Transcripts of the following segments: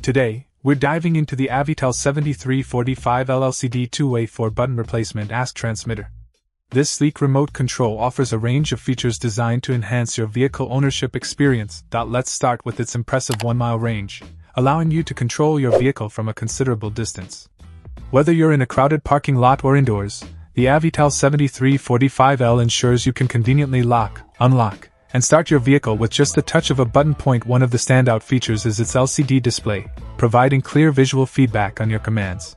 Today, we're diving into the Avital 7345L LCD two-way 4-button replacement ASC transmitter. This sleek remote control offers a range of features designed to enhance your vehicle ownership experience. Let's start with its impressive 1-mile range, allowing you to control your vehicle from a considerable distance. Whether you're in a crowded parking lot or indoors, the Avital 7345L ensures you can conveniently lock, unlock, and start your vehicle with just the touch of a button. Point one of the standout features is its LCD display, providing clear visual feedback on your commands.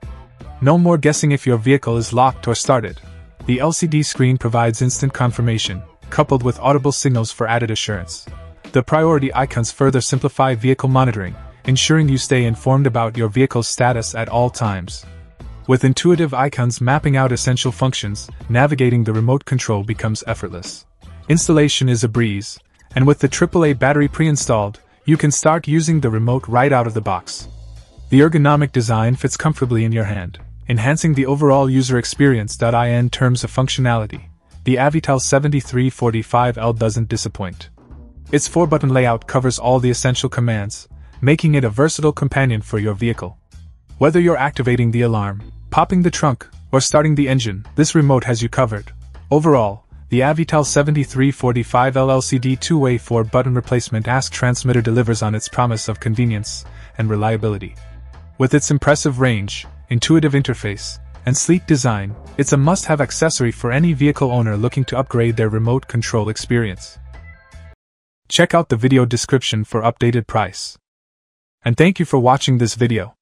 No more guessing if your vehicle is locked or started. The LCD screen provides instant confirmation, coupled with audible signals for added assurance. The priority icons further simplify vehicle monitoring, ensuring you stay informed about your vehicle's status at all times. With intuitive icons mapping out essential functions, navigating the remote control becomes effortless. Installation is a breeze, and with the AAA battery pre installed, you can start using the remote right out of the box. The ergonomic design fits comfortably in your hand, enhancing the overall user experience. In terms of functionality, the Avital 7345L doesn't disappoint. Its 4 button layout covers all the essential commands, making it a versatile companion for your vehicle. Whether you're activating the alarm, popping the trunk, or starting the engine, this remote has you covered. Overall, the Avital 7345L LCD two-way 4-button replacement ASC transmitter delivers on its promise of convenience and reliability. With its impressive range, intuitive interface, and sleek design, it's a must-have accessory for any vehicle owner looking to upgrade their remote control experience. Check out the video description for updated price. And thank you for watching this video.